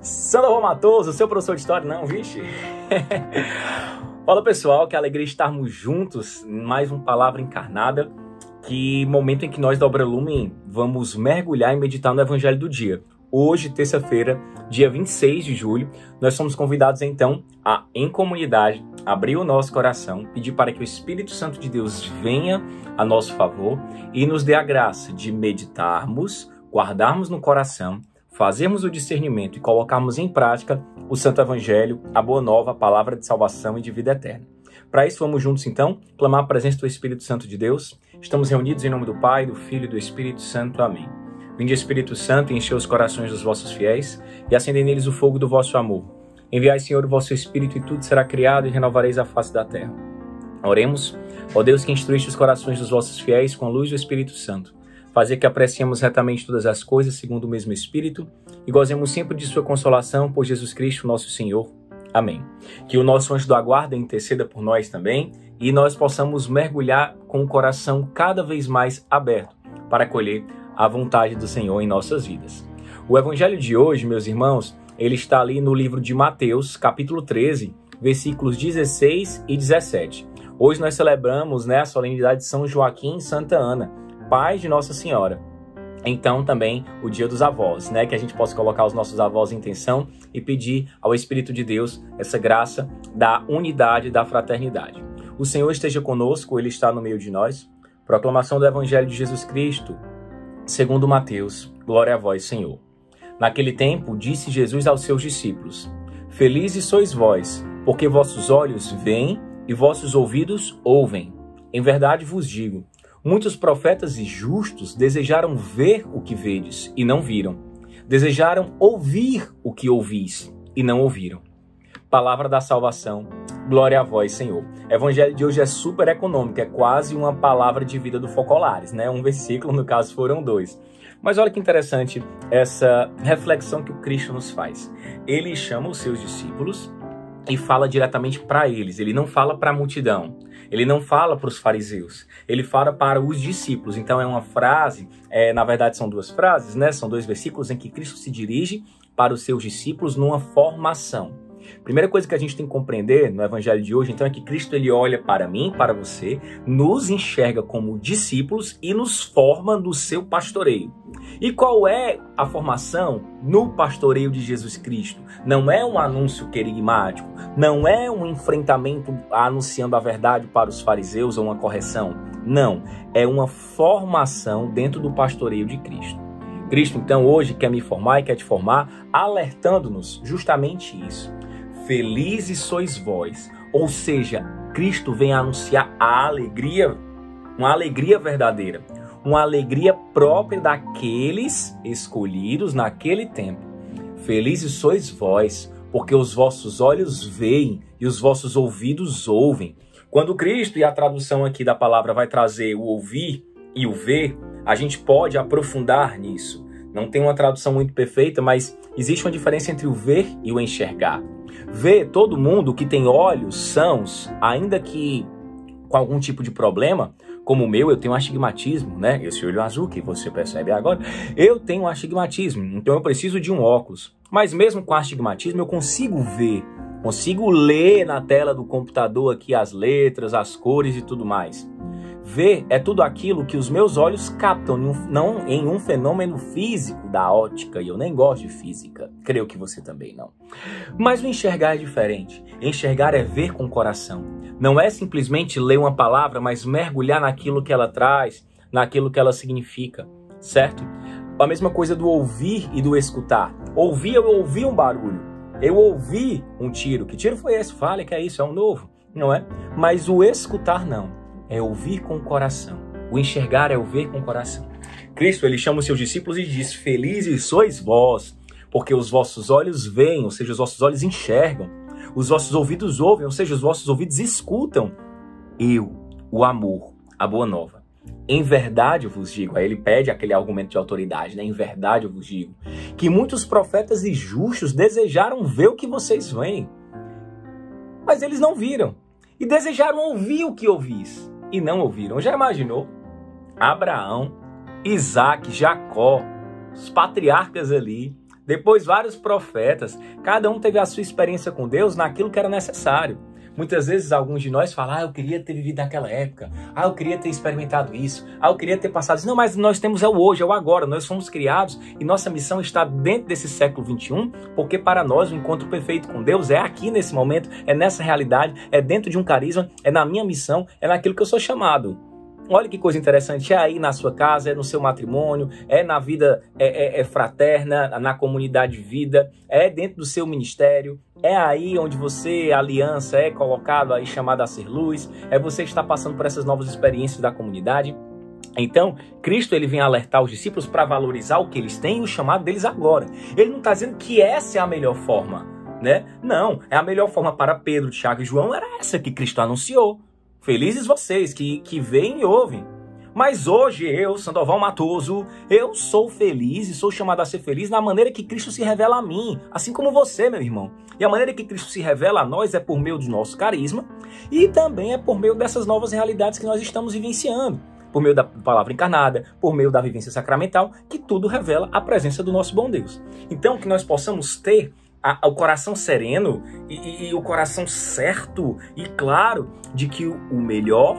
Sandro Matoso, seu professor de história, não, vixe. Fala pessoal, que alegria estarmos juntos em mais uma palavra encarnada. Que momento em que nós da Obra Lumen vamos mergulhar e meditar no Evangelho do dia. Hoje, terça-feira, dia 26 de julho, nós somos convidados então a, em comunidade, abrir o nosso coração, pedir para que o Espírito Santo de Deus venha a nosso favor e nos dê a graça de meditarmos, guardarmos no coração fazermos o discernimento e colocarmos em prática o Santo Evangelho, a Boa Nova, a palavra de salvação e de vida eterna. Para isso, vamos juntos então clamar a presença do Espírito Santo de Deus. Estamos reunidos em nome do Pai, do Filho e do Espírito Santo. Amém. Vinde, Espírito Santo, e enchei os corações dos vossos fiéis e acendei neles o fogo do vosso amor. Enviai, Senhor, o vosso Espírito e tudo será criado e renovareis a face da terra. Oremos, ó Deus que instruíste os corações dos vossos fiéis com a luz do Espírito Santo fazer que apreciemos retamente todas as coisas segundo o mesmo Espírito e gozemos sempre de Sua consolação por Jesus Cristo, nosso Senhor. Amém. Que o nosso anjo da guarda interceda por nós também e nós possamos mergulhar com o coração cada vez mais aberto para acolher a vontade do Senhor em nossas vidas. O evangelho de hoje, meus irmãos, ele está ali no livro de Mateus, capítulo 13, versículos 16 e 17. Hoje nós celebramos né, a solenidade de São Joaquim e Santa Ana, pais de Nossa Senhora. Então também o dia dos avós, né? Que a gente possa colocar os nossos avós em intenção e pedir ao Espírito de Deus essa graça da unidade, da fraternidade. O Senhor esteja conosco, Ele está no meio de nós. Proclamação do Evangelho de Jesus Cristo, segundo Mateus. Glória a vós, Senhor. Naquele tempo, disse Jesus aos seus discípulos: Felizes sois vós, porque vossos olhos veem e vossos ouvidos ouvem. Em verdade vos digo, Muitos profetas e justos desejaram ver o que vedes e não viram. Desejaram ouvir o que ouvis e não ouviram. Palavra da salvação. Glória a vós, Senhor. O evangelho de hoje é super econômico, é quase uma palavra de vida do Focolares, né? Um versículo, no caso foram dois. Mas olha que interessante essa reflexão que o Cristo nos faz. Ele chama os seus discípulos e fala diretamente para eles, ele não fala para a multidão. Ele não fala para os fariseus, ele fala para os discípulos. Então é uma frase, é, na verdade são duas frases, né? São dois versículos em que Cristo se dirige para os seus discípulos numa formação. Primeira coisa que a gente tem que compreender no evangelho de hoje, então, é que Cristo ele olha para mim, para você, nos enxerga como discípulos e nos forma no seu pastoreio. E qual é a formação no pastoreio de Jesus Cristo? Não é um anúncio querigmático, não é um enfrentamento anunciando a verdade para os fariseus ou uma correção. Não, é uma formação dentro do pastoreio de Cristo. Cristo, então, hoje quer me formar e quer te formar, alertando-nos justamente isso Felizes sois vós. Ou seja, Cristo vem anunciar a alegria, uma alegria verdadeira, uma alegria própria daqueles escolhidos naquele tempo. Felizes sois vós, porque os vossos olhos veem e os vossos ouvidos ouvem. Quando Cristo e a tradução aqui da palavra vai trazer o ouvir e o ver, a gente pode aprofundar nisso. Não tem uma tradução muito perfeita, mas existe uma diferença entre o ver e o enxergar. Ver todo mundo que tem olhos sãos, ainda que com algum tipo de problema, como o meu, eu tenho astigmatismo, né? Esse olho azul que você percebe agora, eu tenho astigmatismo, então eu preciso de um óculos. Mas mesmo com astigmatismo, eu consigo ver, consigo ler na tela do computador aqui as letras, as cores e tudo mais. Ver é tudo aquilo que os meus olhos captam, não em um fenômeno físico da ótica, e eu nem gosto de física, creio que você também não. Mas o enxergar é diferente. Enxergar é ver com o coração. Não é simplesmente ler uma palavra, mas mergulhar naquilo que ela traz, naquilo que ela significa, certo? A mesma coisa do ouvir e do escutar. Ouvir, eu ouvi um barulho. Eu ouvi um tiro. Que tiro foi esse? Fale que é isso, é um novo, não é? Mas o escutar não é ouvir com o coração. O enxergar é ouvir com o coração. Cristo, ele chama os seus discípulos e diz: Felizes sois vós, porque os vossos olhos veem, ou seja, os vossos olhos enxergam, os vossos ouvidos ouvem, ou seja, os vossos ouvidos escutam. Eu, o amor, a boa nova. Em verdade eu vos digo, aí ele pede aquele argumento de autoridade, né? Em verdade eu vos digo, que muitos profetas e justos desejaram ver o que vocês veem, mas eles não viram, e desejaram ouvir o que ouvis, e não ouviram. Já imaginou? Abraão, Isaac, Jacó, os patriarcas ali, depois vários profetas. Cada um teve a sua experiência com Deus naquilo que era necessário. Muitas vezes alguns de nós falam, ah, eu queria ter vivido naquela época, ah, eu queria ter experimentado isso, ah, eu queria ter passado isso. Não, mas nós temos é o hoje, é o agora, nós fomos criados e nossa missão está dentro desse século 21, porque para nós o encontro perfeito com Deus é aqui nesse momento, é nessa realidade, é dentro de um carisma, é na minha missão, é naquilo que eu sou chamado. Olha que coisa interessante, é aí na sua casa, é no seu matrimônio, é na vida é, é, é fraterna, na comunidade de vida, é dentro do seu ministério, é aí onde você, aliança, é colocado aí chamado a ser luz, é você que está passando por essas novas experiências da comunidade. Então, Cristo ele vem alertar os discípulos para valorizar o que eles têm e o chamado deles agora. Ele não está dizendo que essa é a melhor forma, né? Não, é a melhor forma para Pedro, Tiago e João era essa que Cristo anunciou. Felizes vocês que, que veem e ouvem. Mas hoje eu, Sandoval Matoso, eu sou feliz e sou chamado a ser feliz na maneira que Cristo se revela a mim, assim como você, meu irmão. E a maneira que Cristo se revela a nós é por meio do nosso carisma e também é por meio dessas novas realidades que nós estamos vivenciando. Por meio da palavra encarnada, por meio da vivência sacramental, que tudo revela a presença do nosso bom Deus. Então, que nós possamos ter a, o coração sereno e, e, e, o coração certo e claro de que o, o melhor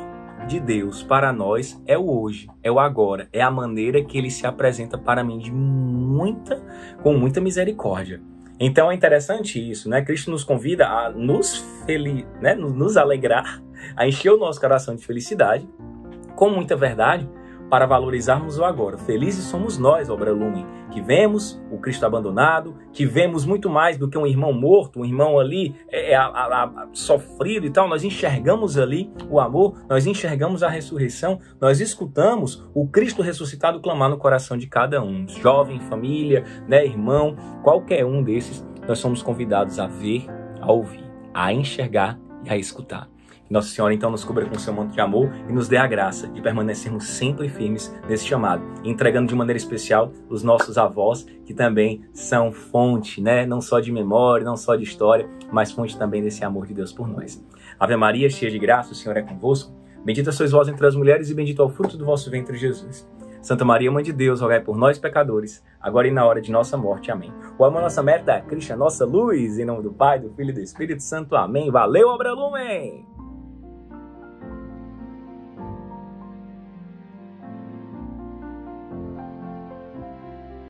de Deus para nós é o hoje, é o agora, é a maneira que ele se apresenta para mim de muita, com muita misericórdia. Então é interessante isso, né? Cristo nos convida a nos feliz, né? nos alegrar, a encher o nosso coração de felicidade, com muita verdade, para valorizarmos o agora. Felizes somos nós, Obra Lumen, que vemos o Cristo abandonado, que vemos muito mais do que um irmão morto, um irmão ali é, é, sofrido e tal. Nós enxergamos ali o amor, nós enxergamos a ressurreição, nós escutamos o Cristo ressuscitado clamar no coração de cada um, jovem, família, né, irmão, qualquer um desses, nós somos convidados a ver, a ouvir, a enxergar e a escutar. Nossa Senhora então nos cubra com seu manto de amor e nos dê a graça de permanecermos sempre firmes nesse chamado, entregando de maneira especial os nossos avós, que também são fonte, né, não só de memória, não só de história, mas fonte também desse amor de Deus por nós. Ave Maria, cheia de graça, o Senhor é convosco. Bendita sois vós entre as mulheres e bendito é o fruto do vosso ventre, Jesus. Santa Maria, Mãe de Deus, rogai por nós, pecadores, agora e na hora de nossa morte. Amém. O amor nossa meta, Cristo é nossa luz, em nome do Pai, do Filho e do Espírito Santo. Amém. Valeu, Obra Lumen!